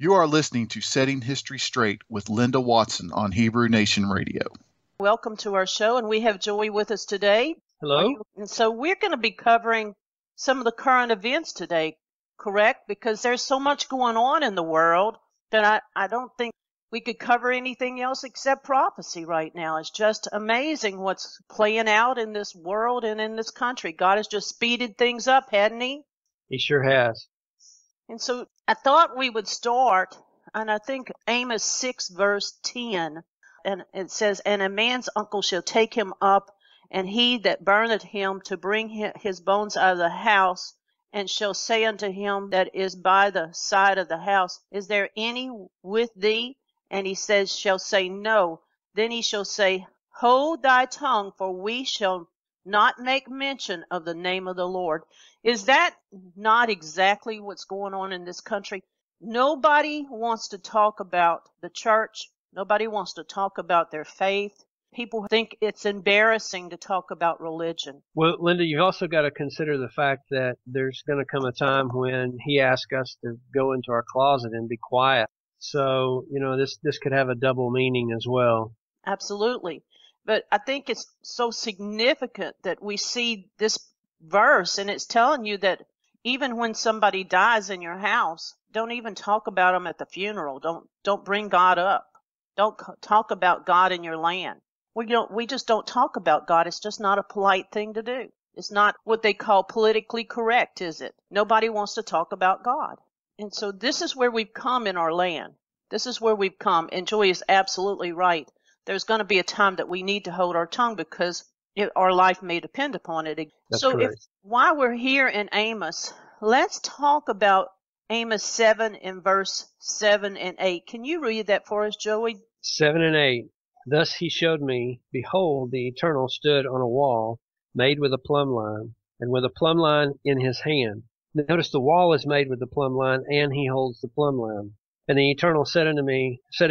You are listening to Setting History Straight with Linda Watson on Hebrew Nation Radio. Welcome to our show, and we have Joey with us today. Hello. And so we're going to be covering some of the current events today, correct? Because there's so much going on in the world that I, I don't think we could cover anything else except prophecy right now. It's just amazing what's playing out in this world and in this country. God has just speeded things up, hadn't He? He sure has. And so I thought we would start, and I think Amos 6, verse 10, and it says, And a man's uncle shall take him up, and he that burneth him to bring his bones out of the house, and shall say unto him that is by the side of the house, Is there any with thee? And he says, shall say, No. Then he shall say, Hold thy tongue, for we shall not make mention of the name of the Lord. Is that not exactly what's going on in this country? Nobody wants to talk about the church. Nobody wants to talk about their faith. People think it's embarrassing to talk about religion. Well, Linda, you've also got to consider the fact that there's going to come a time when he asks us to go into our closet and be quiet. So, you know, this this could have a double meaning as well. Absolutely. But I think it's so significant that we see this verse and it's telling you that even when somebody dies in your house, don't even talk about them at the funeral. Don't don't bring God up. Don't talk about God in your land. We don't we just don't talk about God. It's just not a polite thing to do. It's not what they call politically correct, is it? Nobody wants to talk about God. And so this is where we've come in our land. This is where we've come. And Joey is absolutely right. There's going to be a time that we need to hold our tongue because it, our life may depend upon it. That's so correct. if while we're here in Amos, let's talk about Amos 7 and verse 7 and 8. Can you read that for us, Joey? 7 and 8. Thus he showed me, behold, the Eternal stood on a wall made with a plumb line, and with a plumb line in his hand. Notice the wall is made with the plumb line, and he holds the plumb line. And the Eternal said unto me, said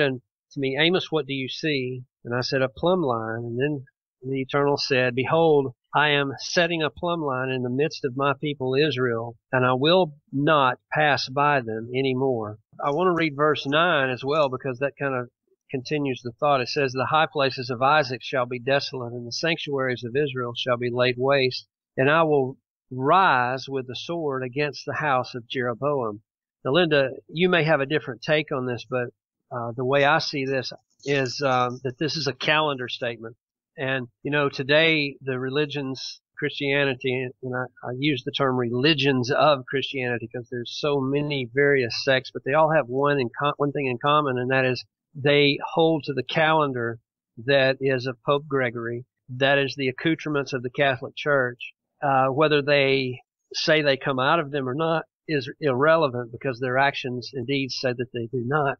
unto me, Amos, what do you see? And I said, a plumb line. And then the Eternal said, Behold, I am setting a plumb line in the midst of my people Israel, and I will not pass by them any more. I want to read verse 9 as well because that kind of continues the thought. It says, The high places of Isaac shall be desolate, and the sanctuaries of Israel shall be laid waste, and I will rise with the sword against the house of Jeroboam. Now, Linda, you may have a different take on this, but uh, the way I see this is um, that this is a calendar statement. And, you know, today the religions, Christianity, and I, I use the term religions of Christianity because there's so many various sects, but they all have one in com- one thing in common, and that is they hold to the calendar that is of Pope Gregory. That is the accoutrements of the Catholic Church. Uh, whether they say they come out of them or not is irrelevant because their actions indeed say that they do not.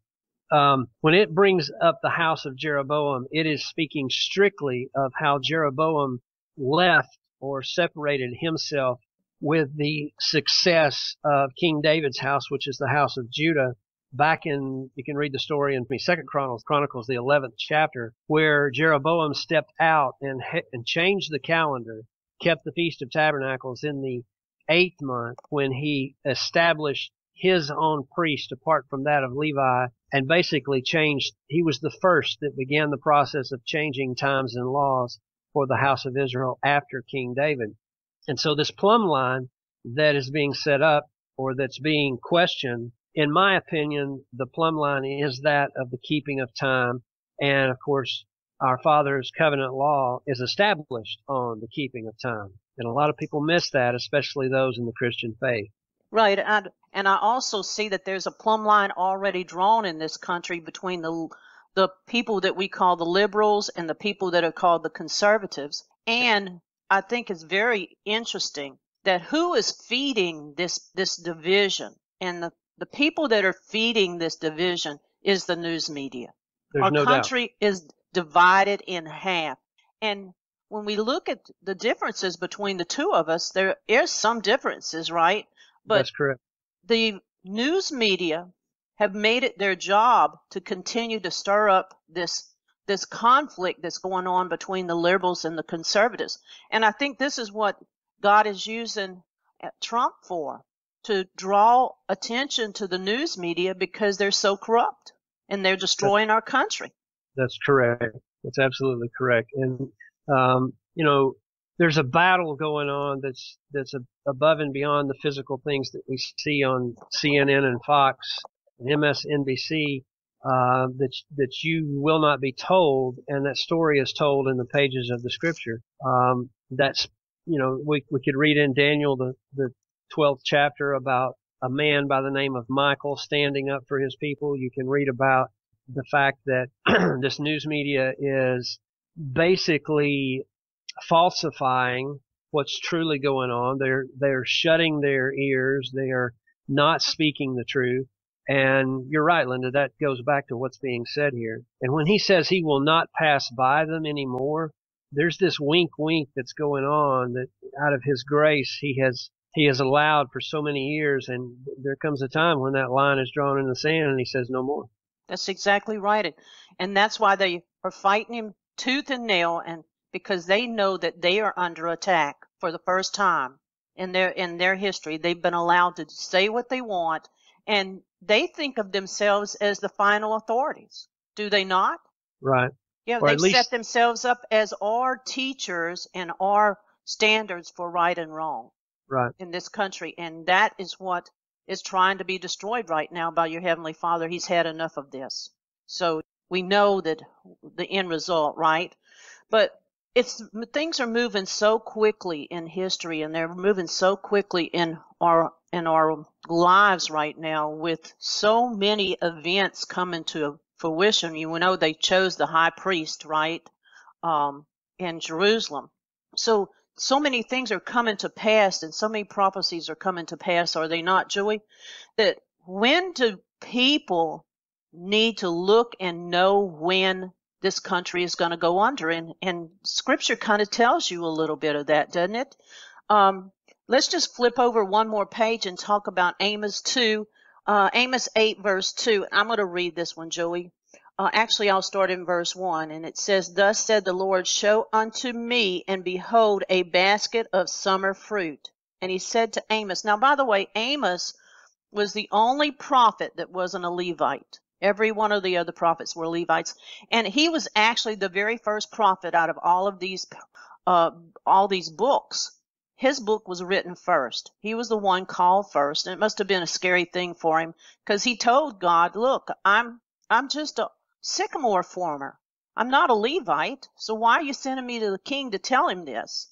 Um, when it brings up the house of Jeroboam, it is speaking strictly of how Jeroboam left or separated himself with the success of King David's house, which is the house of Judah. Back in, you can read the story in Second Chronicles, Chronicles, the 11th chapter, where Jeroboam stepped out and and changed the calendar, kept the Feast of Tabernacles in the eighth month when he established his own priest apart from that of Levi and basically changed. He was the first that began the process of changing times and laws for the house of Israel after King David. And so this plumb line that is being set up or that's being questioned, in my opinion, the plumb line is that of the keeping of time. And of course, our Father's covenant law is established on the keeping of time. And a lot of people miss that, especially those in the Christian faith. Right. And, and I also see that there's a plumb line already drawn in this country between the the people that we call the liberals and the people that are called the conservatives. And I think it's very interesting that who is feeding this this division and the, the people that are feeding this division is the news media. There's Our no country is divided in half. And when we look at the differences between the two of us, there is some differences, right? Doubt. That's correct. the news media have made it their job to continue to stir up this this conflict that's going on between the liberals and the conservatives. And I think this is what God is using Trump for to draw attention to the news media because they're so corrupt and they're destroying our country. That's correct. That's absolutely correct. And um, you know, there's a battle going on that's that's above and beyond the physical things that we see on CNN and Fox and MSNBC uh, that that you will not be told, and that story is told in the pages of the Scripture. Um, that's you know we we could read in Daniel the the 12th chapter about a man by the name of Michael standing up for his people. You can read about the fact that this news media is basically falsifying what's truly going on. They're they're shutting their ears. They are not speaking the truth. And you're right, Linda. That goes back to what's being said here. And when he says he will not pass by them anymore, there's this wink, wink that's going on that out of his grace he has he has allowed for so many years. And there comes a time when that line is drawn in the sand, and he says no more. That's exactly right. And that's why they are fighting him tooth and nail, and because they know that they are under attack for the first time in their in their history. They've been allowed to say what they want, and they think of themselves as the final authorities. Do they not? Right. Yeah, or they've least... set themselves up as our teachers and our standards for right and wrong. Right. In this country, and that is what is trying to be destroyed right now by your heavenly Father. He's had enough of this. So we know that the end result, right? But it's things are moving so quickly in history and they're moving so quickly in our in our lives right now with so many events coming to fruition. You know they chose the high priest, right? Um, in Jerusalem. So so many things are coming to pass and so many prophecies are coming to pass, are they not, Joey? That when do people need to look and know when this country is going to go under? And, and scripture kind of tells you a little bit of that, doesn't it? Um, let's just flip over one more page and talk about Amos 2, uh, Amos 8, verse 2. I'm going to read this one, Joey uh, actually, I'll start in verse 1, and it says, Thus said the Lord, Show unto me, and behold, a basket of summer fruit. And he said to Amos, Now, by the way, Amos was the only prophet that wasn't a Levite. Every one of the other prophets were Levites. And he was actually the very first prophet out of all of these, uh, all these books. His book was written first. He was the one called first. And it must have been a scary thing for him because he told God, look, I'm, I'm just a, sycamore farmer. I'm not a Levite, so why are you sending me to the king to tell him this?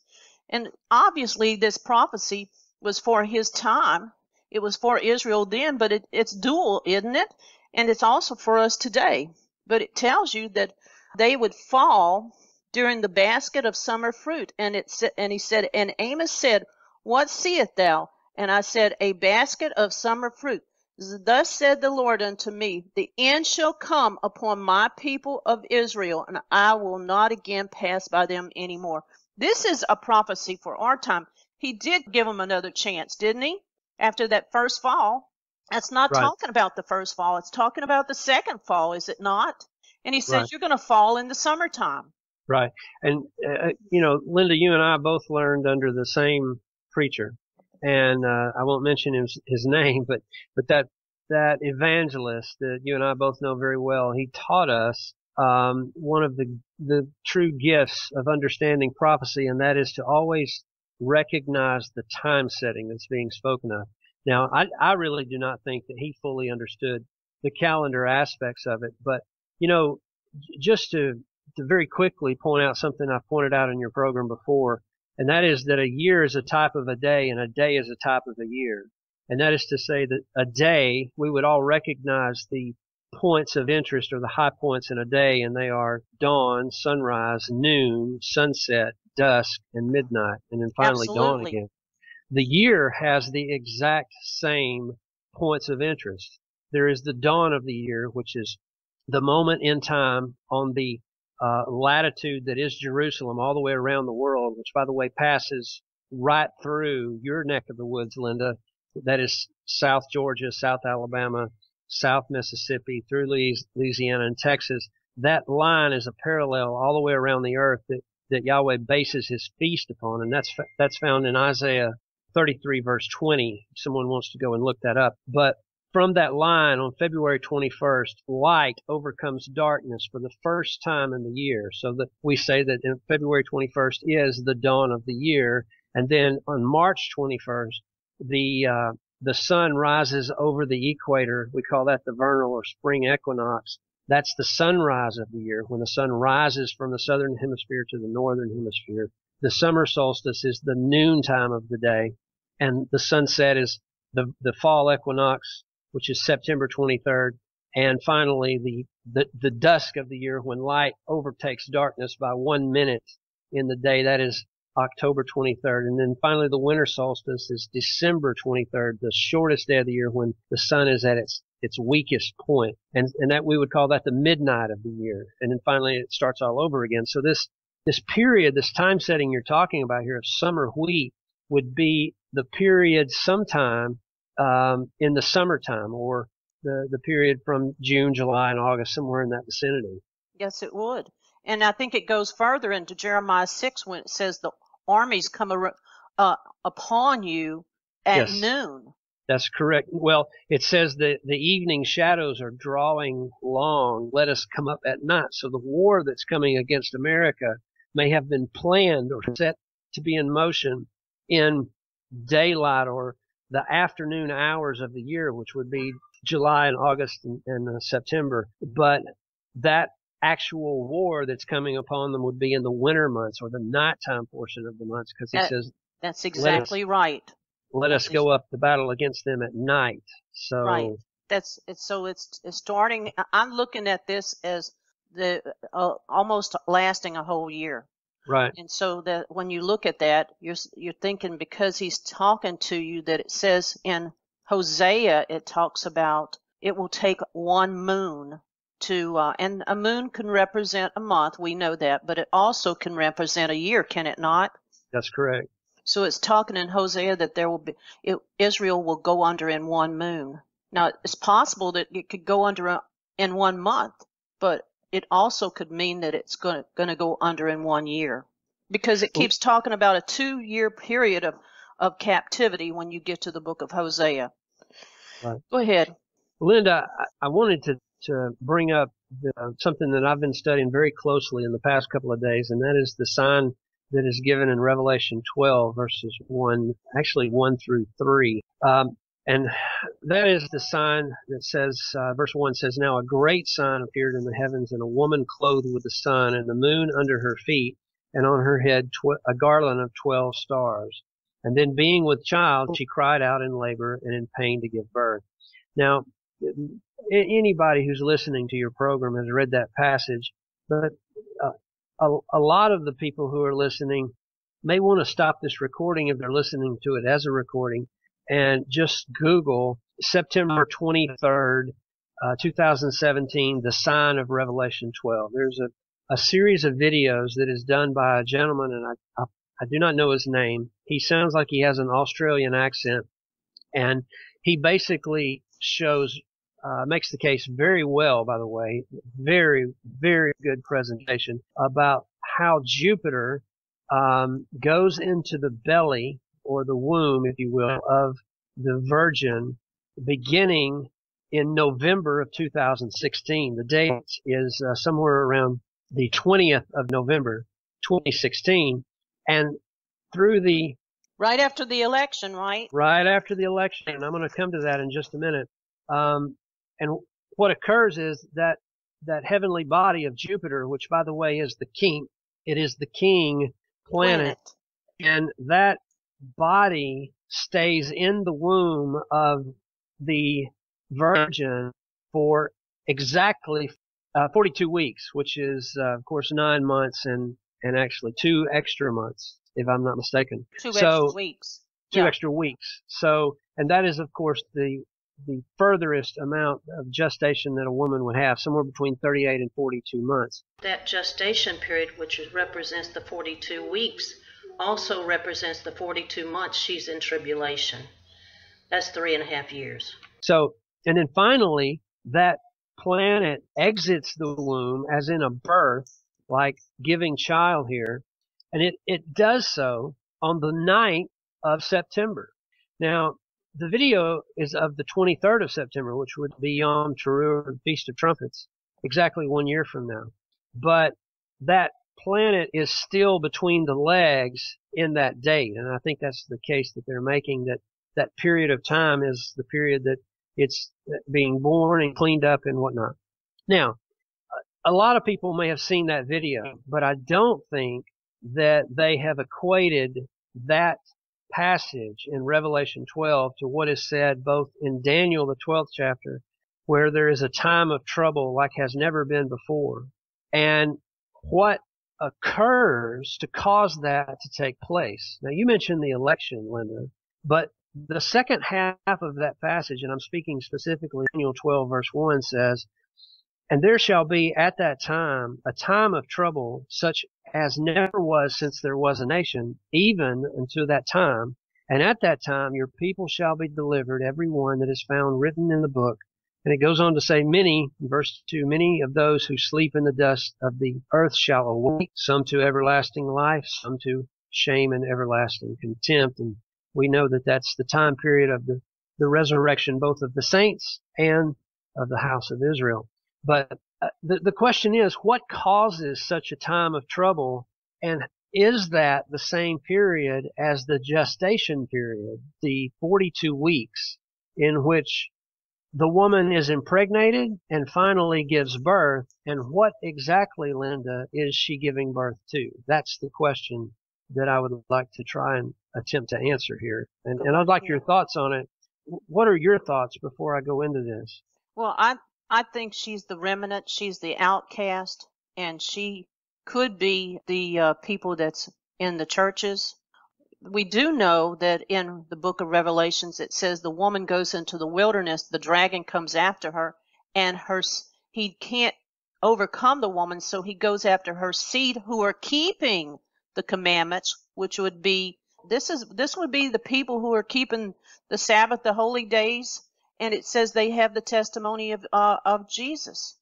And obviously, this prophecy was for his time. It was for Israel then, but it, it's dual, isn't it? And it's also for us today. But it tells you that they would fall during the basket of summer fruit. And it and he said, and Amos said, What seest thou? And I said, A basket of summer fruit. Thus said the Lord unto me, The end shall come upon my people of Israel, and I will not again pass by them any more. This is a prophecy for our time. He did give them another chance, didn't he? After that first fall. That's not right. talking about the first fall. It's talking about the second fall, is it not? And he says right. you're going to fall in the summertime. Right. And, uh, you know, Linda, you and I both learned under the same preacher and uh, I won't mention his, his name, but but that that evangelist that you and I both know very well, he taught us um, one of the the true gifts of understanding prophecy, and that is to always recognize the time setting that's being spoken of. Now, I, I really do not think that he fully understood the calendar aspects of it, but you know, just to to very quickly point out something I pointed out in your program before, and that is that a year is a type of a day and a day is a type of a year. And that is to say that a day, we would all recognize the points of interest or the high points in a day, and they are dawn, sunrise, noon, sunset, dusk, and midnight, and then finally Absolutely. dawn again. The year has the exact same points of interest. There is the dawn of the year, which is the moment in time on the uh, latitude that is Jerusalem all the way around the world, which by the way passes right through your neck of the woods, Linda. That is South Georgia, South Alabama, South Mississippi, through Louisiana and Texas. That line is a parallel all the way around the earth that, that Yahweh bases his feast upon, and that's that's found in Isaiah 33 verse 20. If someone wants to go and look that up. But from that line on February 21st, light overcomes darkness for the first time in the year. So that we say that in February 21st is the dawn of the year. And then on March 21st, the, uh, the sun rises over the equator. We call that the vernal or spring equinox. That's the sunrise of the year when the sun rises from the southern hemisphere to the northern hemisphere. The summer solstice is the noon time of the day and the sunset is the, the fall equinox, which is September 23rd. And finally, the, the, the dusk of the year when light overtakes darkness by one minute in the day. That is October 23rd. And then finally, the winter solstice is December 23rd, the shortest day of the year when the sun is at its its weakest point. And, and that we would call that the midnight of the year. And then finally it starts all over again. So this, this period, this time setting you're talking about here of summer wheat would be the period sometime, um, in the summertime or the, the period from June, July, and August, somewhere in that vicinity. Yes, it would. And I think it goes further into Jeremiah 6 when it says the armies come uh, upon you at Yes. noon. That's correct. Well, it says that the evening shadows are drawing long. Let us come up at night. So the war that's coming against America may have been planned or set to be in motion in daylight or the afternoon hours of the year, which would be July and August and, and uh, September. But that actual war that's coming upon them would be in the winter months or the nighttime portion of the months because he That- says, That's exactly right. let us go up the battle against them at night. So Right. That's it's so it's, it's starting. I'm looking at this as the uh, almost lasting a whole year. Right. And so that when you look at that, you're you're thinking because he's talking to you that it says in Hosea it talks about it will take one moon to uh, and a moon can represent a month. We know that, but it also can represent a year, can it not? That's correct. So it's talking in Hosea that there will be it, Israel will go under in one moon. Now it's possible that it could go under a- in one month, but it also could mean that it's going to go under in one year, because it keeps talking about a two year period of of captivity when you get to the book of Hosea. Right. Go ahead. Linda, I, wanted to, to bring up the, something that I've been studying very closely in the past couple of days, and that is the sign that is given in Revelation 12 verses 1, actually 1 through 3. Um, and that is the sign that says, uh, verse 1 says, Now a great sign appeared in the heavens, and a woman clothed with the sun, and the moon under her feet, and on her head tw- a garland of 12 stars. And then being with child, she cried out in labor and in pain to give birth. Now, anybody who's listening to your program has read that passage, but uh, a, a lot of the people who are listening may want to stop this recording if they're listening to it as a recording and just Google September 23rd, uh, 2017, the sign of Revelation 12. There's a, a series of videos that is done by a gentleman, and I, I, I do not know his name. He sounds like he has an Australian accent, and he basically shows uh, makes the case very well, by the way, very, very good presentation about how Jupiter um, goes into the belly or the womb, if you will, of the Virgin beginning in November of 2016. The date is uh, somewhere around the 20th of November 2016. And through the Right after the election, right? right after the election, and I'm going to come to that in just a minute. Um, and what occurs is that that heavenly body of Jupiter, which by the way is the king, it is the king planet, and that body stays in the womb of the Virgin for exactly uh, 42 weeks, which is uh, of course nine months and and actually two extra months, if I'm not mistaken. Two So- extra weeks. two Yeah. extra weeks. So, and that is of course the the furthest amount of gestation that a woman would have, somewhere between 38 and 42 months. That gestation period, which represents the 42 weeks, also represents the 42 months she's in tribulation. That's three and a half years. So, and then finally, that planet exits the womb as in a birth, like giving child here, and it, it does so on the night of September. Now, the video is of the 23rd of September, which would be Yom Teruah, Feast of Trumpets, exactly one year from now. But that planet is still between the legs in that date, and I think that's the case that they're making. That that period of time is the period that it's being born and cleaned up and whatnot. Now, a lot of people may have seen that video, but I don't think that they have equated that passage in Revelation 12 to what is said both in Daniel, the 12th chapter, where there is a time of trouble like has never been before, and what occurs to cause that to take place. Now, you mentioned the election, Linda, but the second half of that passage, and I'm speaking specifically Daniel 12 verse 1 says, and there shall be at that time a time of trouble such as never was since there was a nation, even unto that time. And at that time your people shall be delivered, every one that is found written in the book. And it goes on to say, many, verse 2, many of those who sleep in the dust of the earth shall awake, some to everlasting life, some to shame and everlasting contempt. And we know that that's the time period of the, the resurrection, both of the saints and of the house of Israel. But uh, the, the question is, what causes such a time of trouble? And is that the same period as the gestation period, the 42 weeks in which the woman is impregnated and finally gives birth? And what exactly, Linda, is she giving birth to? That's the question that I would like to try and attempt to answer here. And, and I'd like your thoughts on it. What are your thoughts before I go into this? Well, I I think she's the remnant, she's the outcast, and she could be the uh, people that's in the churches. We do know that in the book of Revelations it says the woman goes into the wilderness, the dragon comes after her, and her he can't overcome the woman, so he goes after her seed who are keeping the commandments, which would be this is this would be the people who are keeping the Sabbath, the holy days, and it says they have the testimony of uh, of Jesus,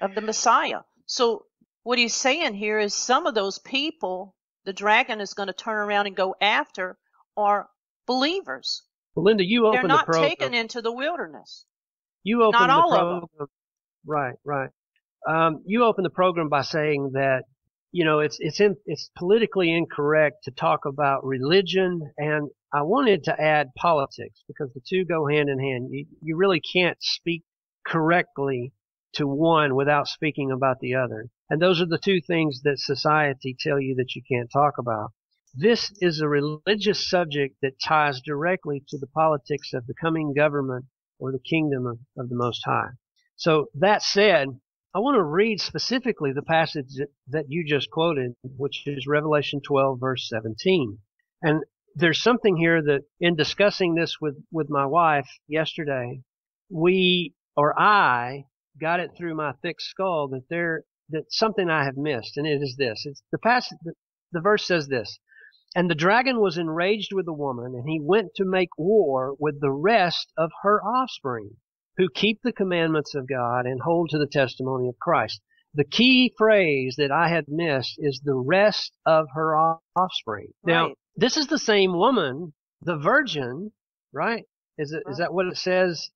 of the Messiah. So what he's saying here is some of those people the dragon is going to turn around and go after are believers. Well, Linda, you opened They're not the program. taken into the wilderness. You opened not the all of program. them. Right, right. Um, you opened the program by saying that you know it's it's in, it's politically incorrect to talk about religion and I wanted to add politics because the two go hand in hand. You, you really can't speak correctly to one without speaking about the other. And those are the two things that society tell you that you can't talk about. This is a religious subject that ties directly to the politics of the coming government or the kingdom of, of the Most High. So that said, I want to read specifically the passage that you just quoted, which is Revelation 12 verse 17. And there's something here that in discussing this with, with my wife yesterday, we or I got it through my thick skull that there that something I have missed, and it is this. It's the passage the, the verse says this. And the dragon was enraged with the woman, and he went to make war with the rest of her offspring, who keep the commandments of God and hold to the testimony of Christ. The key phrase that I had missed is the rest of her offspring. Now, this is the same woman, the virgin, right? Is it is Right. that what it says?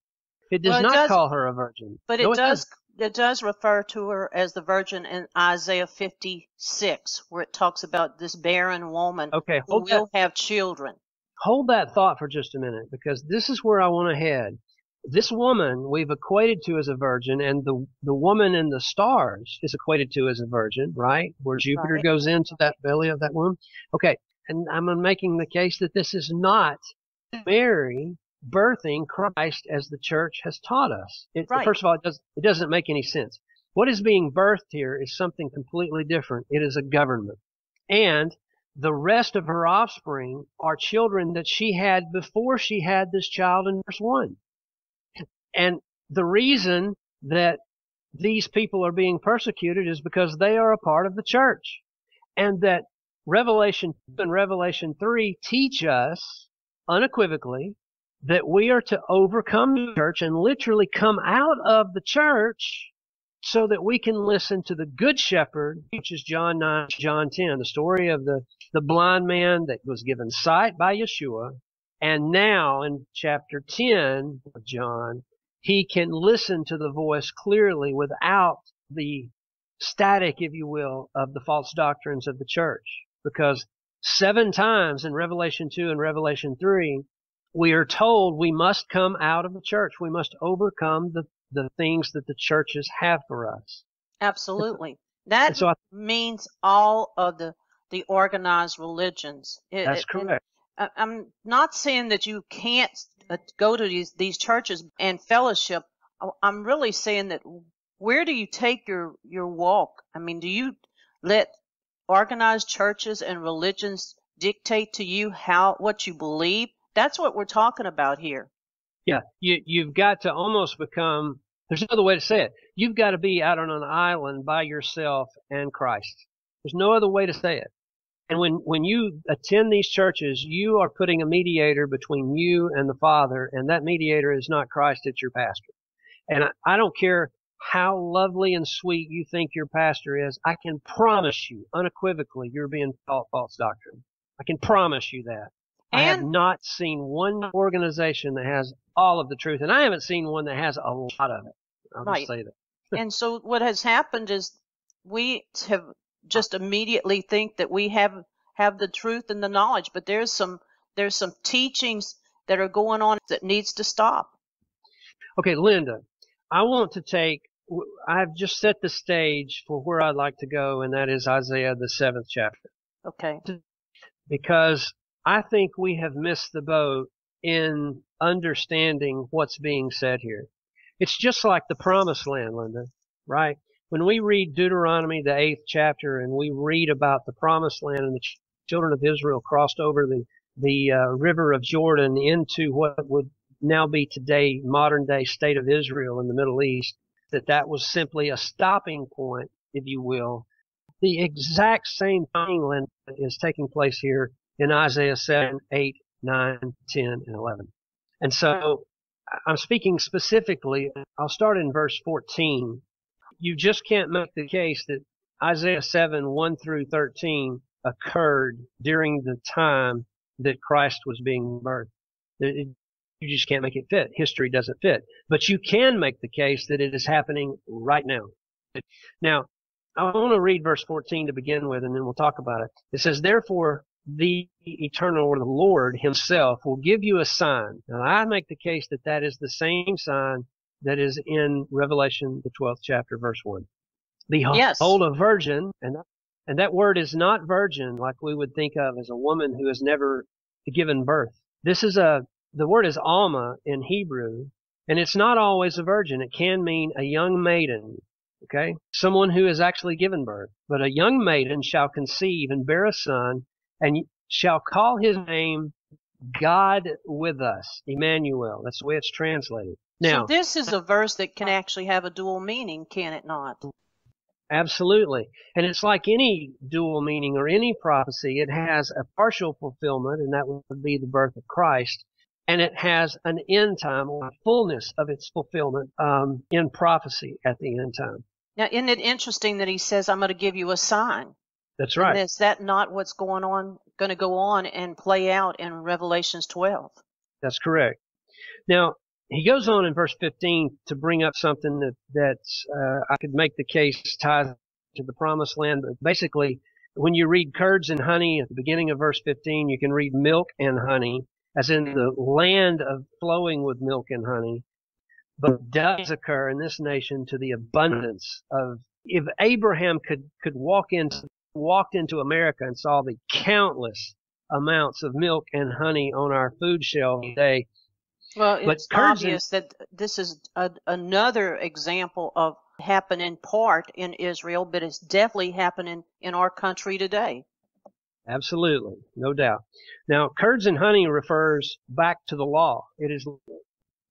It does Well, it not does- call her a virgin. But No, it does doesn't. it does refer to her as the virgin in Isaiah 56, where it talks about this barren woman Okay, who hold that, will have children. hold that thought for just a minute because this is where I want to head. This woman we've equated to as a virgin, and the the woman in the stars is equated to as a virgin, right? Where Jupiter Right. goes into that belly of that womb. Okay, and I'm making the case that this is not Mary birthing Christ as the church has taught us. It, Right. First of all, it, does, it doesn't make any sense. What is being birthed here is something completely different. It is a government. And the rest of her offspring are children that she had before she had this child in verse 1. And the reason that these people are being persecuted is because they are a part of the church. And that Revelation 2 and Revelation 3 teach us unequivocally that we are to overcome the church and literally come out of the church so that we can listen to the good shepherd, which is John 9, John 10, the story of the, the blind man that was given sight by Yeshua. And now in chapter 10 of John, he can listen to the voice clearly without the static, if you will, of the false doctrines of the church. Because seven times in Revelation 2 and Revelation 3, we are told we must come out of the church. We must overcome the the things that the churches have for us. Absolutely. That so I, means all of the the organized religions. It, that's correct. I'm not saying that you can't uh, go to these these churches and fellowship. I'm really saying that where do you take your your walk? I mean, do you let organized churches and religions dictate to you how what you believe? That's what we're talking about here. Yeah, you you've got to almost become. There's no other way to say it. You've got to be out on an island by yourself and Christ. There's no other way to say it. And when when you attend these churches, you are putting a mediator between you and the Father, and that mediator is not Christ; it's your pastor. And I, I don't care how lovely and sweet you think your pastor is. I can promise you unequivocally you're being taught false doctrine. I can promise you that. I have not seen one organization that has all of the truth, and I haven't seen one that has a lot of it. I'll right. just say that. and so what has happened is we have just immediately think that we have have the truth and the knowledge, but there's some there's some teachings that are going on that needs to stop. Okay, Linda, I want to take I've just set the stage for where I'd like to go, and that is Isaiah the seventh chapter. Okay. Because I think we have missed the boat in understanding what's being said here. It's just like the promised land, Linda, right? When we read Deuteronomy, the eighth chapter, and we read about the promised land and the children of Israel crossed over the, the uh, river of Jordan into what would now be today modern day state of Israel in the Middle East, that that was simply a stopping point, if you will. The exact same thing is taking place here in Isaiah 7, 8, 9, 10, and 11. And so I'm speaking specifically, I'll start in verse 14. You just can't make the case that Isaiah 7, 1 through 13 occurred during the time that Christ was being birthed. It, you just can't make it fit. History doesn't fit. But you can make the case that it is happening right now. Now, I want to read verse 14 to begin with, and then we'll talk about it. It says, Therefore, the eternal or the Lord himself will give you a sign. Now I make the case that that is the same sign that is in Revelation, the 12th chapter, verse 1. Behold, yes. a virgin, and, and that word is not virgin like we would think of as a woman who has never given birth. This is a, the word is Alma in Hebrew, and it's not always a virgin. It can mean a young maiden, okay? Someone who has actually given birth. But a young maiden shall conceive and bear a son, and shall call his name God with us, Emmanuel. That's the way it's translated. Now, so this is a verse that can actually have a dual meaning, can it not? Absolutely. And it's like any dual meaning or any prophecy, it has a partial fulfillment, and that would be the birth of Christ. And it has an end time or a fullness of its fulfillment um, in prophecy at the end time. Now, isn't it interesting that he says, I'm going to give you a sign? That's right. And is that not what's going on, going to go on and play out in Revelations 12? That's correct. Now, he goes on in verse 15 to bring up something that that's uh, I could make the case ties to the promised land. But basically, when you read curds and honey at the beginning of verse 15, you can read milk and honey, as in the land of flowing with milk and honey. But does occur in this nation to the abundance of if Abraham could could walk into walked into America and saw the countless amounts of milk and honey on our food shelf today. Well, it's obvious and, that this is a, another example of happen in part in Israel, but it's definitely happening in our country today. Absolutely, no doubt. Now, curds and honey refers back to the law. It is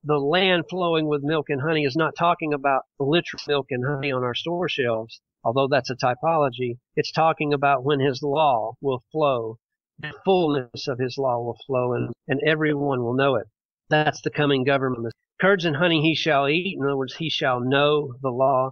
the land flowing with milk and honey is not talking about literal milk and honey on our store shelves although that's a typology, it's talking about when his law will flow. The fullness of his law will flow and, and everyone will know it. That's the coming government. Curds and honey he shall eat. In other words, he shall know the law.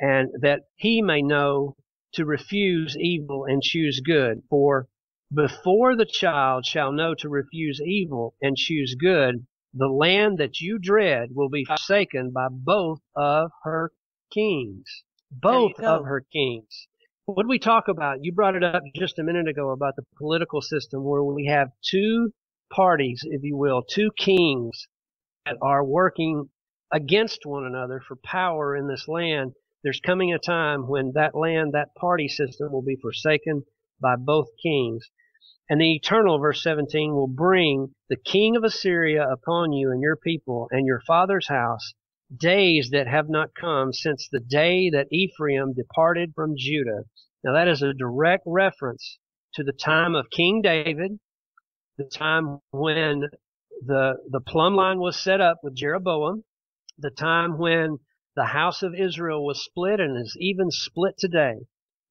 and that he may know to refuse evil and choose good. For before the child shall know to refuse evil and choose good, the land that you dread will be forsaken by both of her kings. Both of her kings. What did we talk about? You brought it up just a minute ago about the political system where we have two parties, if you will, two kings that are working against one another for power in this land. There's coming a time when that land, that party system will be forsaken by both kings. And the eternal, verse 17, will bring the king of Assyria upon you and your people and your father's house days that have not come since the day that Ephraim departed from Judah. Now that is a direct reference to the time of King David, the time when the, the plumb line was set up with Jeroboam, the time when the house of Israel was split and is even split today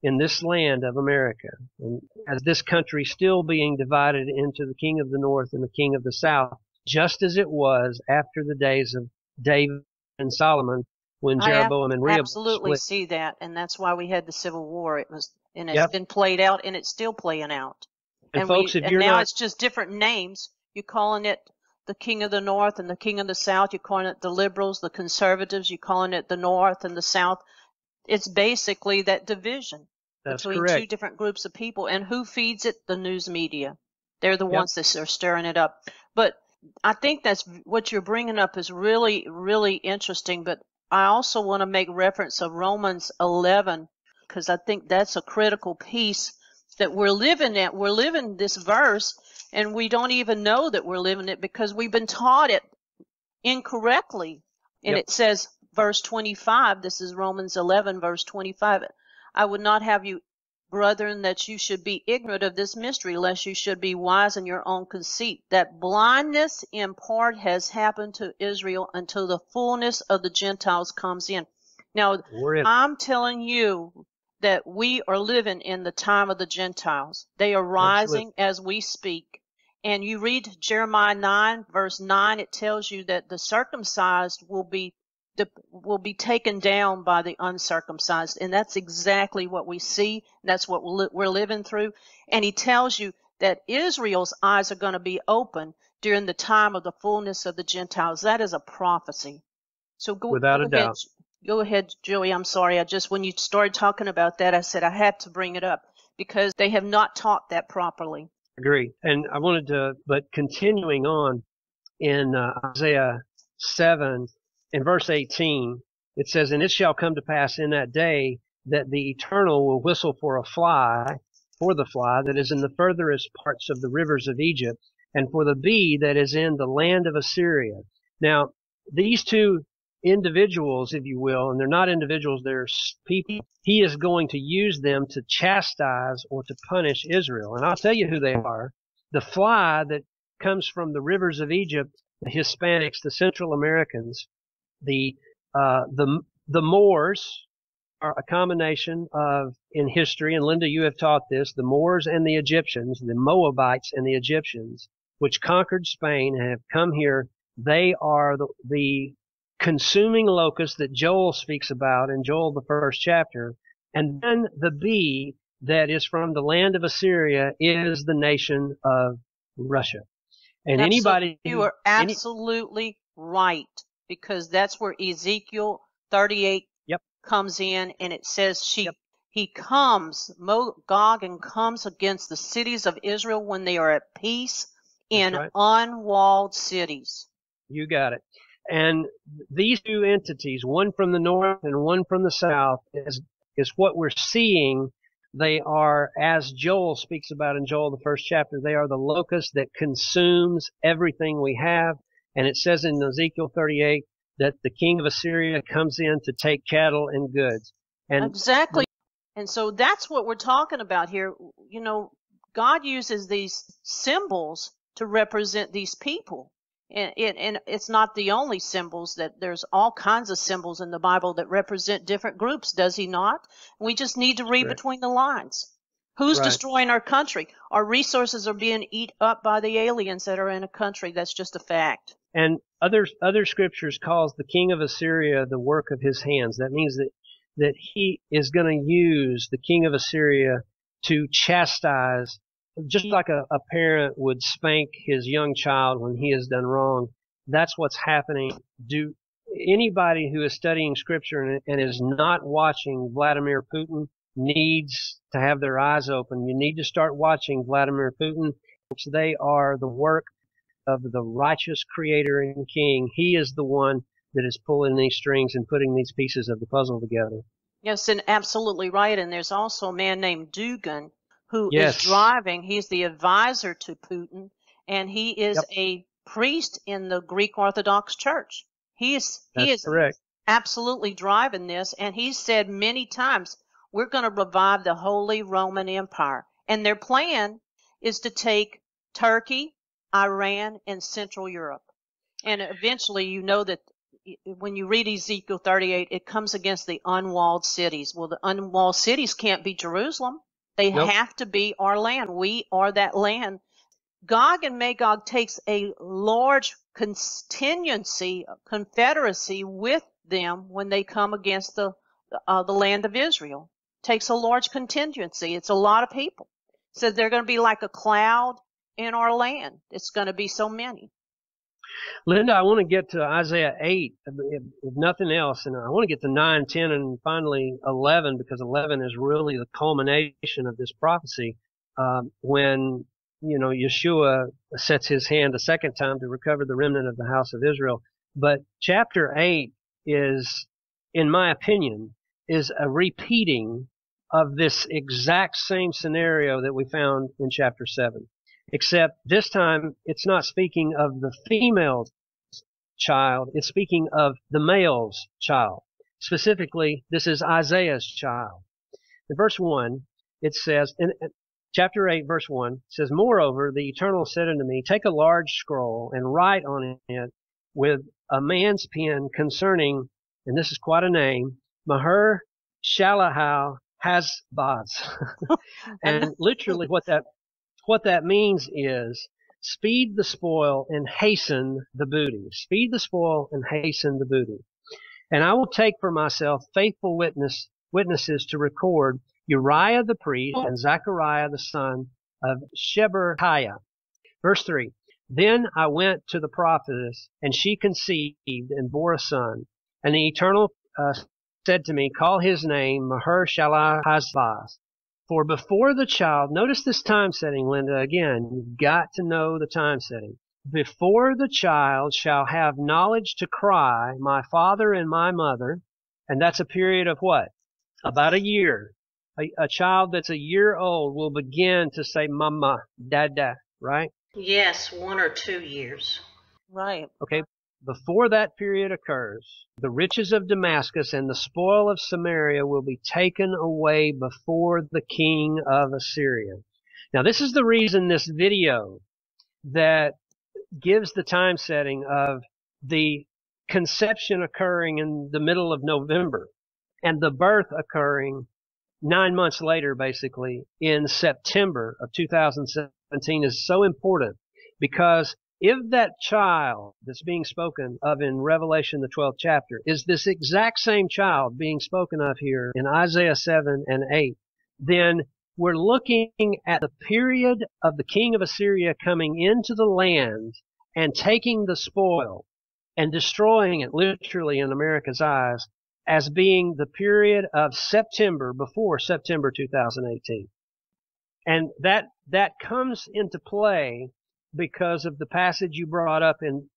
in this land of America. And as this country still being divided into the king of the north and the king of the south, just as it was after the days of David and Solomon when Jeroboam and Rehoboam absolutely split. see that, and that's why we had the Civil War. It was, and it's Yep. been played out, and it's still playing out. And, we, folks, if and you're now not it's just different names. You're calling it the King of the North and the King of the South. You're calling it the Liberals, the Conservatives. You're calling it the North and the South. It's basically that division between correct. two different groups of people. And who feeds it? The news media. They're the Yep. ones that are stirring it up. But I think that's what you're bringing up is really, really interesting. But I also want to make reference of Romans 11 because I think that's a critical piece that we're living at. We're living this verse and we don't even know that we're living it because we've been taught it incorrectly. And Yep. it says, verse 25, this is Romans 11, verse 25. I would not have you, brethren, that you should be ignorant of this mystery, lest you should be wise in your own conceit. That blindness in part has happened to Israel until the fullness of the Gentiles comes in. Now, in. I'm telling you that we are living in the time of the Gentiles. They are rising as we speak. And you read Jeremiah 9, verse 9, it tells you that the circumcised will be will be taken down by the uncircumcised. And that's exactly what we see. That's what we're living through. And he tells you that Israel's eyes are going to be open during the time of the fullness of the Gentiles. That is a prophecy. So go, Without go a ahead, doubt. Go ahead, Joey. I'm sorry. I just, when you started talking about that, I said I had to bring it up because they have not taught that properly. agree. And I wanted to, but continuing on in uh, Isaiah 7, in verse 18, it says, And it shall come to pass in that day that the Eternal will whistle for a fly, for the fly that is in the furthest parts of the rivers of Egypt, and for the bee that is in the land of Assyria. Now, these two individuals, if you will, and they're not individuals, they're people. He is going to use them to chastise or to punish Israel. And I'll tell you who they are. The fly that comes from the rivers of Egypt, the Hispanics, the Central Americans, the uh, the the Moors are a combination of in history, and Linda, you have taught this, the Moors and the Egyptians, the Moabites and the Egyptians, which conquered Spain and have come here. They are the, the consuming locust that Joel speaks about in Joel the first chapter, and then the bee that is from the land of Assyria is the nation of Russia. And Absol- anybody You are any- absolutely right because that's where Ezekiel 38 Yep. comes in and it says she Yep. he comes Gog and comes against the cities of Israel when they are at peace in right. unwalled cities. You got it. And these two entities, one from the north and one from the south, is is what we're seeing. They are, as Joel speaks about in Joel the first chapter, they are the locust that consumes everything we have. And it says in Ezekiel 38 that the king of Assyria comes in to take cattle and goods. And exactly. And so that's what we're talking about here. You know, God uses these symbols to represent these people. And, it, and it's not the only symbols that there's all kinds of symbols in the Bible that represent different groups, does he not? We just need to read Right. between the lines. Who's Right. destroying our country? Our resources are being eat up by the aliens that are in a country. That's just a fact. And other other scriptures calls the king of Assyria the work of his hands. That means that that he is going to use the king of Assyria to chastise, just like a, a parent would spank his young child when he has done wrong. That's what's happening. Do anybody who is studying scripture and, and is not watching Vladimir Putin needs to have their eyes open. You need to start watching Vladimir Putin. They are the work of the righteous creator and king. He is the one that is pulling these strings and putting these pieces of the puzzle together. Yes, and absolutely right. And there's also a man named Dugin who Yes. is driving. He's the advisor to Putin, and he is Yep. a priest in the Greek Orthodox Church. He is he That's is correct. absolutely driving this, and he's said many times, "We're going to revive the Holy Roman Empire," and their plan is to take Turkey, Iran, and Central Europe, and eventually, you know that when you read Ezekiel 38, it comes against the unwalled cities. Well, the unwalled cities can't be Jerusalem. They Nope. have to be our land. We are that land. Gog and Magog takes a large contingency, confederacy with them when they come against the uh, the land of Israel. Takes a large contingency. It's a lot of people. So they're going to be like a cloud in our land. It's going to be so many. Linda, I want to get to Isaiah 8, if, if nothing else, and I want to get to 9, 10, and finally 11, because 11 is really the culmination of this prophecy um, when, you know, Yeshua sets his hand a second time to recover the remnant of the house of Israel. But chapter 8 is, in my opinion, is a repeating of this exact same scenario that we found in chapter 7 except this time it's not speaking of the female child, it's speaking of the male's child. Specifically, this is Isaiah's child. In verse 1, it says, in chapter 8, verse 1, it says, Moreover, the Eternal said unto me, Take a large scroll and write on it with a man's pen concerning, and this is quite a name, Maher Shalahal Hasbaz. and literally what that what that means is speed the spoil and hasten the booty. Speed the spoil and hasten the booty. And I will take for myself faithful witness witnesses to record Uriah the priest and Zechariah the son of Jeberechiah. Verse three. Then I went to the prophetess, and she conceived and bore a son. And the Eternal uh, said to me, Call his name Maher Shalai Hazbaz. For before the child, notice this time setting, Linda, again, you've got to know the time setting. Before the child shall have knowledge to cry, my father and my mother, and that's a period of what? About a year. A, a child that's a year old will begin to say mama, dada, right? Yes, one or two years. Right. Okay, before that period occurs, the riches of Damascus and the spoil of Samaria will be taken away before the king of Assyria. Now, this is the reason this video that gives the time setting of the conception occurring in the middle of November and the birth occurring nine months later, basically, in September of 2017 is so important because if that child that's being spoken of in Revelation, the 12th chapter, is this exact same child being spoken of here in Isaiah 7 and 8, then we're looking at the period of the king of Assyria coming into the land and taking the spoil and destroying it literally in America's eyes as being the period of September before September 2018. And that, that comes into play because of the passage you brought up in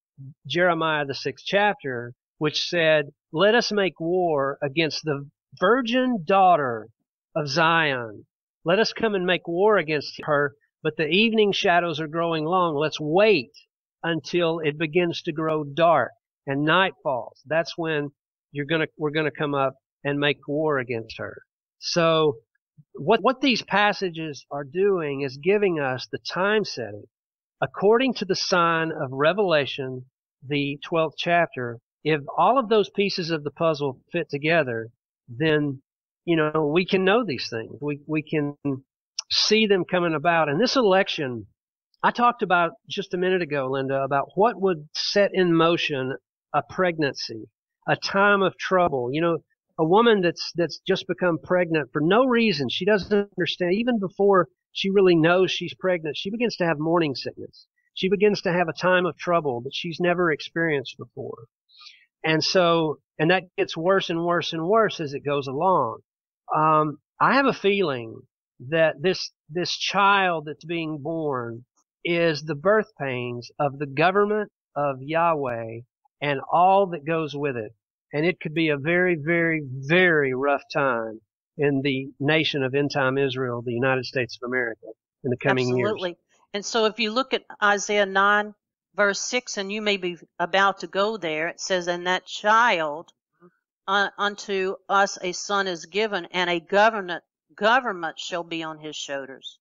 Jeremiah, the sixth chapter, which said, Let us make war against the virgin daughter of Zion. Let us come and make war against her, but the evening shadows are growing long. Let's wait until it begins to grow dark and night falls. That's when you're gonna, we're gonna come up and make war against her. So what, what these passages are doing is giving us the time setting according to the sign of Revelation, the 12th chapter, if all of those pieces of the puzzle fit together, then, you know, we can know these things. We, we can see them coming about. And this election, I talked about just a minute ago, Linda, about what would set in motion a pregnancy, a time of trouble. You know, a woman that's that's just become pregnant for no reason. She doesn't understand even before she really knows she's pregnant. She begins to have morning sickness. She begins to have a time of trouble that she's never experienced before. And so, and that gets worse and worse and worse as it goes along. Um, I have a feeling that this this child that's being born is the birth pains of the government of Yahweh and all that goes with it. And it could be a very, very, very rough time in the nation of end time Israel, the United States of America, in the coming Absolutely. years. Absolutely. And so if you look at Isaiah 9, verse 6, and you may be about to go there, it says, And that child uh, unto us a son is given, and a government government shall be on his shoulders.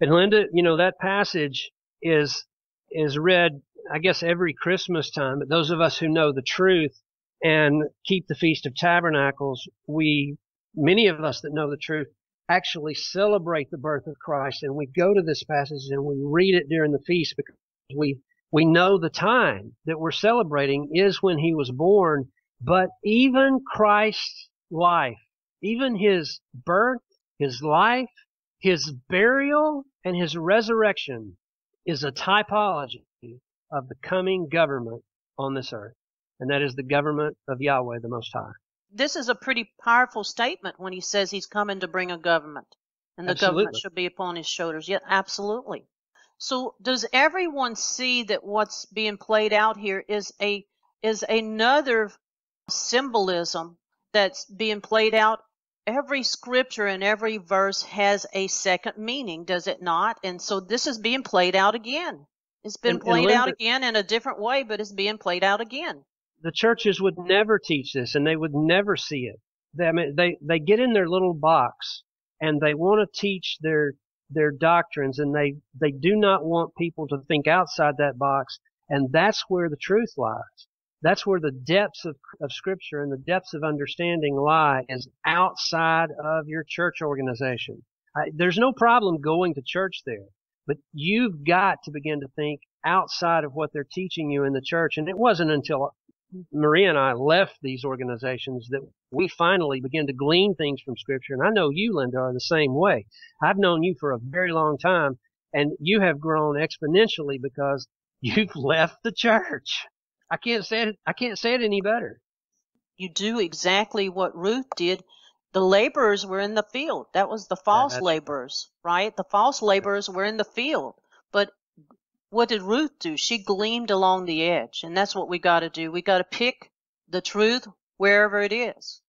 And Linda, you know, that passage is is read, I guess, every Christmas time. But those of us who know the truth and keep the Feast of Tabernacles, we, many of us that know the truth, actually celebrate the birth of Christ. And we go to this passage and we read it during the feast because we, we know the time that we're celebrating is when he was born. But even Christ's life, even his birth, his life, his burial, and his resurrection is a typology of the coming government on this earth. And that is the government of Yahweh the Most High. This is a pretty powerful statement when he says he's coming to bring a government, and the Absolutely. government shall be upon his shoulders. Yeah, absolutely. So does everyone see that what's being played out here is a is another symbolism that's being played out every scripture and every verse has a second meaning, does it not? And so this is being played out again. It's been And- and played out again in a different way, but it's being played out again. The churches would never teach this and they would never see it. They, I mean, they, they get in their little box and they want to teach their, their doctrines and they, they do not want people to think outside that box. And that's where the truth lies. That's where the depths of, of scripture and the depths of understanding lie is outside of your church organization. I, there's no problem going to church there, but you've got to begin to think outside of what they're teaching you in the church. And it wasn't until Maria and I left these organizations that we finally began to glean things from Scripture. And I know you, Linda, are the same way. I've known you for a very long time, and you have grown exponentially because you've left the church. I can't say it. I can't say it any better. You do exactly what Ruth did. The laborers were in the field. That was the false that's- laborers, right? The false laborers were in the field. But what did Ruth do? She gleamed along the edge. And that's what we got to do. We got to pick the truth wherever it is.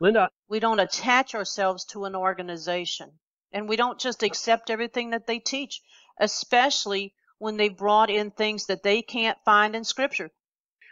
Linda, We don't attach ourselves to an organization. And we don't just accept everything that they teach, especially when they brought in things that they can't find in Scripture.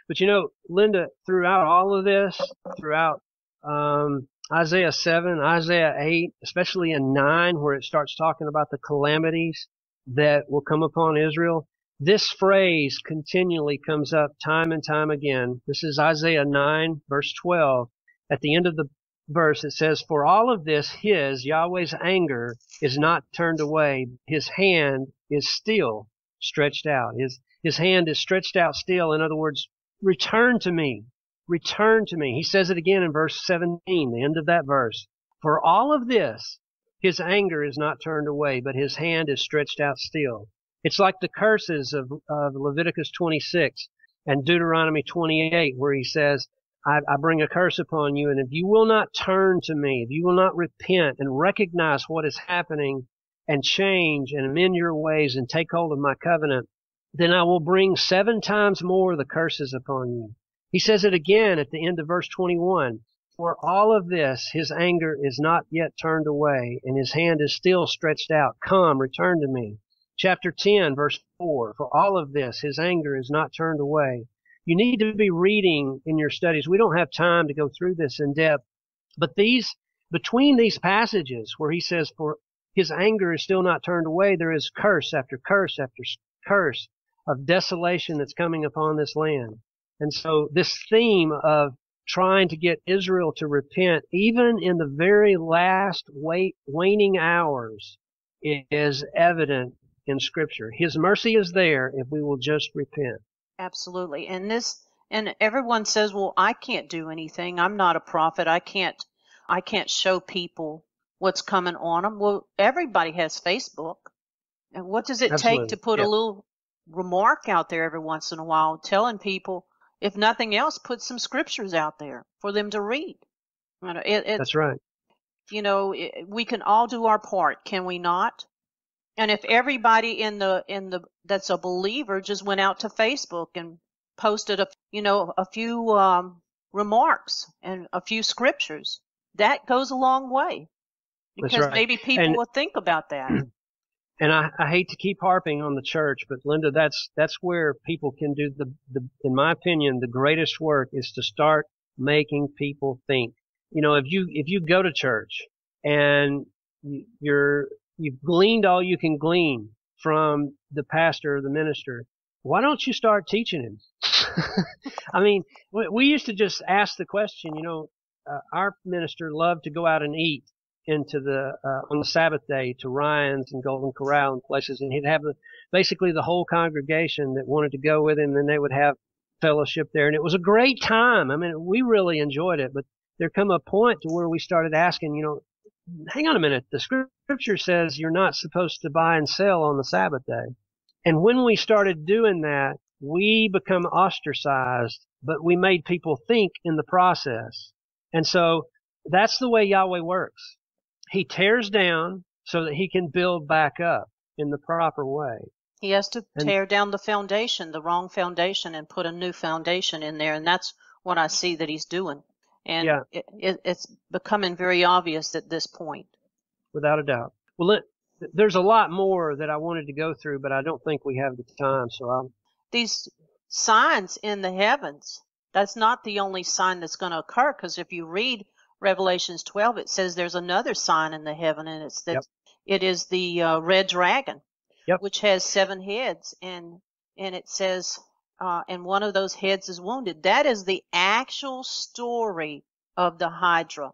But you know, Linda, throughout all of this, throughout um, Isaiah 7, Isaiah 8, especially in 9, where it starts talking about the calamities that will come upon Israel, this phrase continually comes up time and time again. This is Isaiah 9, verse 12. At the end of the verse, it says, For all of this, his, Yahweh's anger, is not turned away. His hand is still stretched out. His, his hand is stretched out still. In other words, return to me. Return to me. He says it again in verse 17, the end of that verse. For all of this, his anger is not turned away, but his hand is stretched out still. It's like the curses of, of Leviticus 26 and Deuteronomy 28, where he says, I, I bring a curse upon you, and if you will not turn to me, if you will not repent and recognize what is happening and change and amend your ways and take hold of my covenant, then I will bring seven times more the curses upon you. He says it again at the end of verse 21. For all of this, his anger is not yet turned away, and his hand is still stretched out. Come, return to me. Chapter 10, verse 4. For all of this, his anger is not turned away. You need to be reading in your studies. We don't have time to go through this in depth, but these, between these passages where he says, for his anger is still not turned away, there is curse after curse after curse of desolation that's coming upon this land. And so this theme of trying to get Israel to repent, even in the very last wait, waning hours, is evident in Scripture. His mercy is there if we will just repent. Absolutely. And this And everyone says, "Well, I can't do anything. I'm not a prophet. I can't I can't show people what's coming on them." Well, everybody has Facebook. And what does it Absolutely. take to put Yeah. a little remark out there every once in a while telling people if nothing else put some scriptures out there for them to read. You know, it, it, That's right. you know i we can all do our part can we not and if everybody in the in the that's a believer just went out to facebook and posted a you know a few um remarks and a few scriptures that goes a long way because right. maybe people And- will think about that and I, I hate to keep harping on the church, but Linda, that's that's where people can do the, the in my opinion, the greatest work is to start making people think. You know, if you if you go to church and you- you're you've gleaned all you can glean from the pastor or the minister, why don't you start teaching him? I mean, we, we used to just ask the question. You know, uh, our minister loved to go out and eat into the uh, on the Sabbath day to Ryan's and Golden Corral and places, and he'd have the, basically the whole congregation that wanted to go with him, and they would have fellowship there, and it was a great time. I mean, we really enjoyed it, but there come a point to where we started asking, you know, hang on a minute, the scripture says you're not supposed to buy and sell on the Sabbath day, and when we started doing that, we become ostracized, but we made people think in the process, and so that's the way Yahweh works. He tears down so that he can build back up in the proper way. he has to And- tear down the foundation the wrong foundation and put a new foundation in there and that's what i see that he's doing and Yeah. it, it, it's becoming very obvious at this point without a doubt. Well, let, there's a lot more that I wanted to go through, but I don't think we have the time. So I'll, these signs in the heavens, that's not the only sign that's going to occur. Because if you read Revelations 12, it says there's another sign in the heaven, and it's that Yep. it is the uh, red dragon, Yep. which has seven heads, and and it says, uh, and one of those heads is wounded. That is the actual story of the Hydra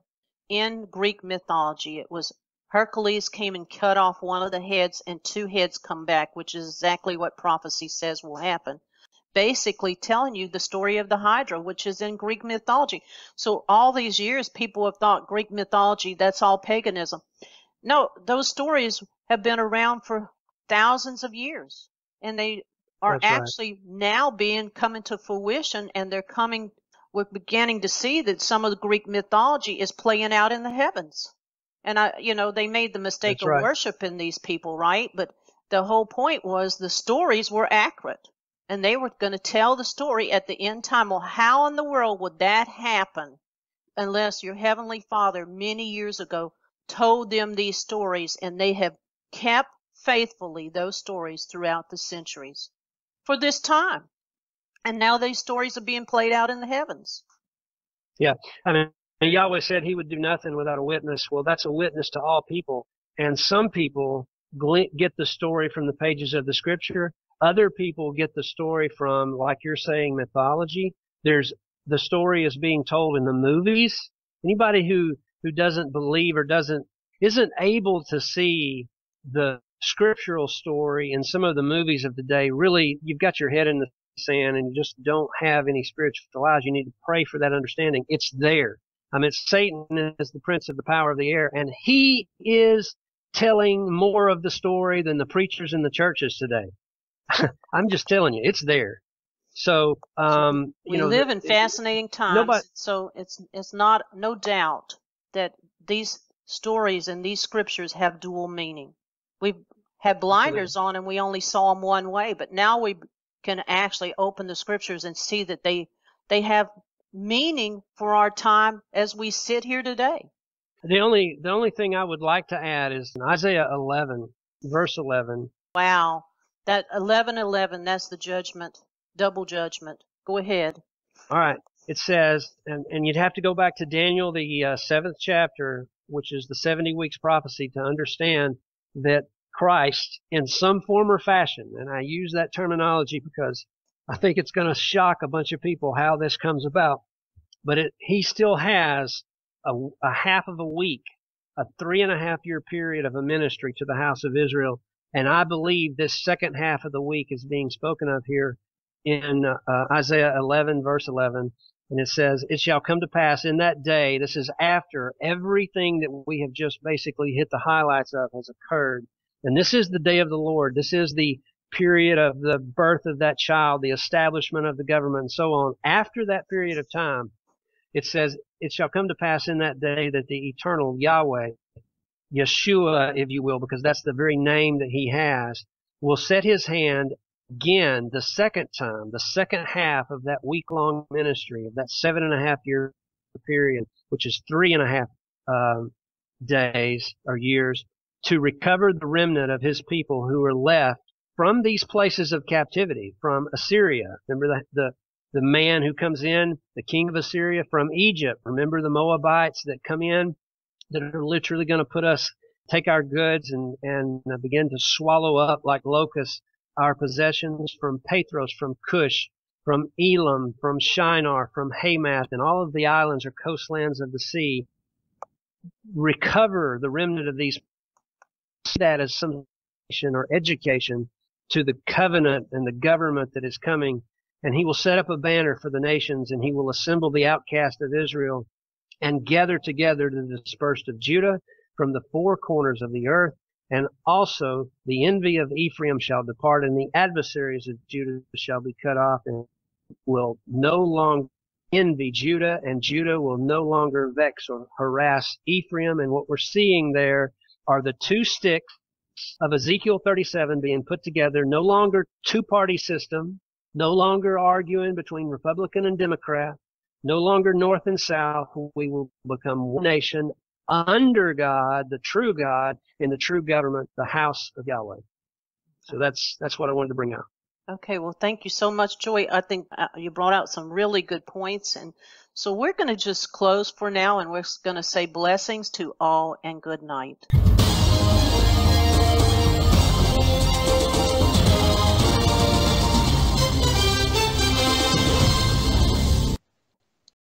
in Greek mythology. It was Hercules came and cut off one of the heads, and two heads come back, which is exactly what prophecy says will happen. Basically, telling you the story of the Hydra, which is in Greek mythology. So, all these years, people have thought Greek mythology, that's all paganism. No, those stories have been around for thousands of years, and they are That's right. actually now being coming to fruition, and they're coming. We're beginning to see that some of the Greek mythology is playing out in the heavens. And I, you know, they made the mistake That's of right. worshiping these people, right? But the whole point was the stories were accurate, and they were going to tell the story at the end time. Well, how in the world would that happen unless your heavenly Father many years ago told them these stories, and they have kept faithfully those stories throughout the centuries for this time. And now these stories are being played out in the heavens. Yeah. I mean, Yahweh said he would do nothing without a witness. Well, that's a witness to all people. And some people get the story from the pages of the scripture. Other people get the story from, like you're saying, mythology. There's, the story is being told in the movies. Anybody who, who doesn't believe or doesn't, isn't able to see the scriptural story in some of the movies of the day, really, you've got your head in the sand and you just don't have any spiritual eyes. You need to pray for that understanding. It's there. I mean, Satan is the prince of the power of the air, and he is telling more of the story than the preachers in the churches today. I'm just telling you, it's there. So, um, We you know, live in fascinating times. nobody- so it's it's not no doubt that these stories and these scriptures have dual meaning. We had blinders on and we only saw them one way, but now we can actually open the scriptures and see that they they have meaning for our time as we sit here today. The only the only thing I would like to add is in Isaiah 11, verse 11. Wow. That 11:11 that's the judgment, double judgment. Go ahead. All right, it says, and and you'd have to go back to Daniel the uh, seventh chapter, which is the 70 weeks prophecy, to understand that Christ, in some form or fashion, and I use that terminology because I think it's going to shock a bunch of people how this comes about, but it, he still has a, a half of a week, a three and a half year period of a ministry to the house of Israel. And I believe this second half of the week is being spoken of here in uh, Isaiah 11, verse 11. And it says, It shall come to pass in that day, this is after everything that we have just basically hit the highlights of has occurred. And this is the day of the Lord. This is the period of the birth of that child, the establishment of the government, and so on. After that period of time, it says, It shall come to pass in that day that the eternal Yahweh, Yeshua, if you will, because that's the very name that he has, will set his hand again the second time, the second half of that week long ministry, of that seven and a half year period, which is three and a half um, days or years, to recover the remnant of his people who are left from these places of captivity, from Assyria. Remember the, the, the man who comes in, the king of Assyria from Egypt. Remember the Moabites that come in that are literally going to put us, take our goods and, and uh, begin to swallow up like locusts our possessions from Pathros, from Cush, from Elam, from Shinar, from Hamath, and all of the islands or coastlands of the sea, recover the remnant of these that as some or education to the covenant and the government that is coming. And he will set up a banner for the nations and he will assemble the outcast of Israel and gather together the dispersed of Judah from the four corners of the earth and also the envy of Ephraim shall depart, and the adversaries of Judah shall be cut off, and will no longer envy Judah, and Judah will no longer vex or harass Ephraim. And what we're seeing there are the two sticks of Ezekiel 37 being put together, no longer two party system, no longer arguing between Republican and Democrat, no longer North and South. We will become one nation under God, the true God, in the true government, the house of Yahweh. So that's that's what I wanted to bring out. Okay, well, thank you so much, Joey. I think uh, you brought out some really good points, and so we're going to just close for now, and we're going to say blessings to all and good night.